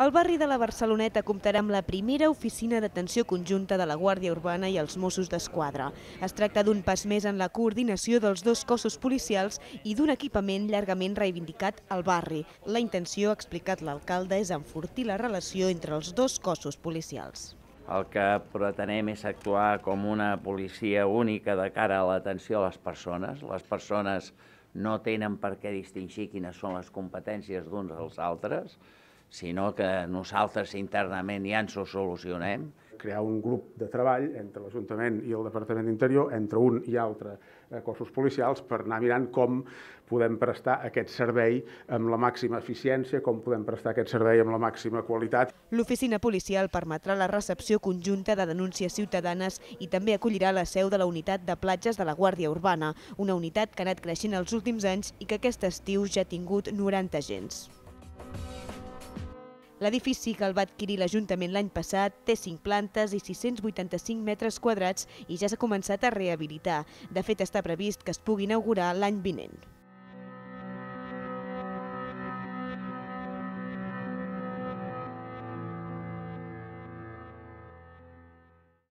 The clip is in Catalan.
El barri de la Barceloneta comptarà amb la primera oficina d'atenció conjunta de la Guàrdia Urbana i els Mossos d'Esquadra. Es tracta d'un pas més en la coordinació dels dos cossos policials i d'un equipament llargament reivindicat al barri. La intenció, ha explicat l'alcalde, és enfortir la relació entre els dos cossos policials. El que pretenem és actuar com una policia única de cara a l'atenció a les persones. Les persones no tenen per què distingir quines són les competències d'uns als altres, sinó que nosaltres internament ja ens ho solucionem. Crear un grup de treball entre l'Ajuntament i el Departament d'Interior, entre un i altre eh, cossos policials, per anar mirant com podem prestar aquest servei amb la màxima eficiència, com podem prestar aquest servei amb la màxima qualitat. L'oficina policial permetrà la recepció conjunta de denúncies ciutadanes i també acollirà la seu de la unitat de platges de la Guàrdia Urbana, una unitat que ha anat creixent els últims anys i que aquest estiu ja ha tingut 90 agents. L'edifici que el va adquirir l'Ajuntament l'any passat té 5 plantes i 685 metres quadrats i ja s'ha començat a rehabilitar. De fet, està previst que es pugui inaugurar l'any vinent.